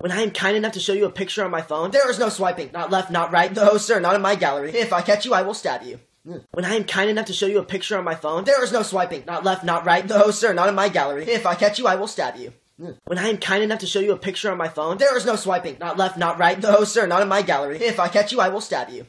When I am kind enough to show you a picture on my phone, There is no swiping. not left, not right. No, sir, not in my gallery. If I catch you, I will stab you. When I am kind enough to show you a picture on my phone, There is no swiping. not left, not right. No, sir, not in my gallery. If I catch you, I will stab you. When I am kind enough to show you a picture on my phone, There is no swiping. not left, not right. No, sir, not in my gallery. If I catch you, I will stab you.